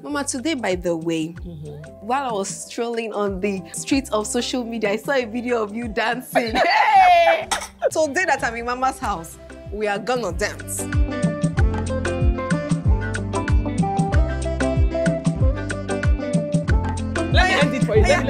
Mama, today, by the way, Mm-hmm. while I was strolling on the streets of social media, I saw a video of you dancing. hey! Today that I'm in Mama's house, we are gonna dance. Let me end it for you. Let